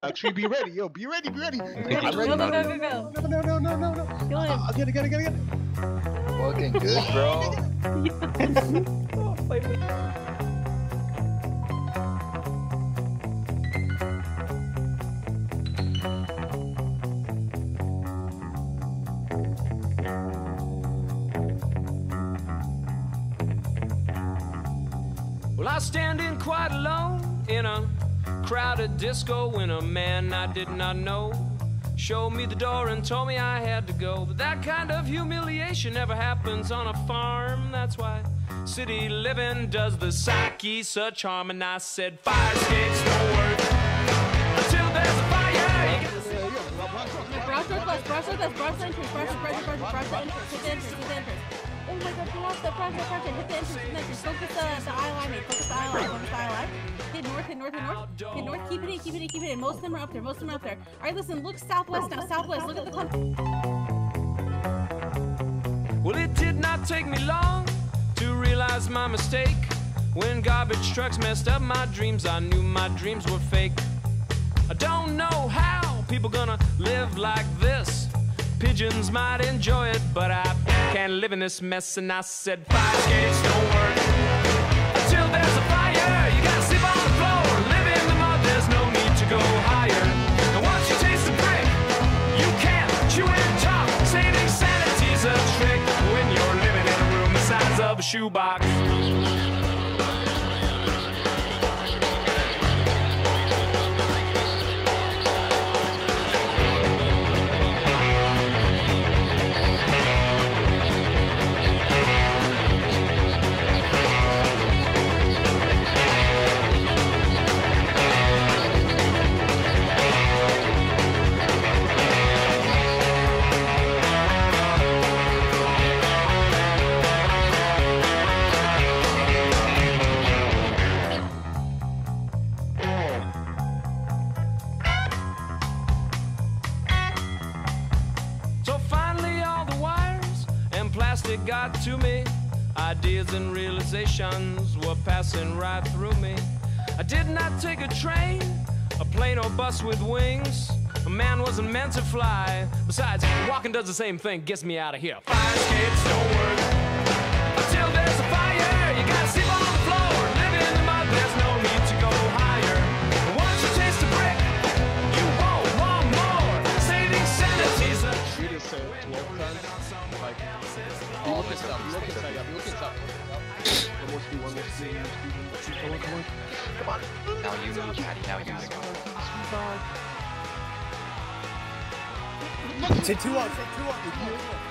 Actually, be ready, yo. Be ready, be ready. Ready? I'm Go, ready. go, go, go, go. No, no, no, no, no, no. Kill him. I'll get it, get it, get it, get it. Fucking good, bro. Oh, wait, wait. Well, I was standing quite alone in a crowded disco when a man I did not know showed me the door and told me I had to go. But that kind of humiliation never happens on a farm. That's why city living does the psyche such harm. And I said, fire escapes don't work until there's a fire. Brush with us, brush with us, brush entrance, brush, brush, brush, the entrance, hit entrance, entrance. Oh my god, brush the, brush the, brush hit the entrance, hit the entrance. Focus the, the eye line. Focus the eye line, focus the eye line. Hit north, north. Keep it in, keep it in, keep it in. Most of them are up there, most of them are up there. Alright, listen, look southwest now, southwest. Look at the clump. Well, it did not take me long to realize my mistake. When garbage trucks messed up my dreams, I knew my dreams were fake. I don't know how people gonna live like this. Pigeons might enjoy it, but I can't live in this mess. And I said, fire escapes shoebox. Plastic got to me. Ideas and realizations were passing right through me. I did not take a train, a plane or bus with wings. A man wasn't meant to fly. Besides, walking does the same thing, gets me out of here. Fire escapes don't work All this stuff. look inside, yeah, look inside. Almost do one, let's see. Come on, come on. Come on. Now you move, Patty. Now you move. Say two up, say two up.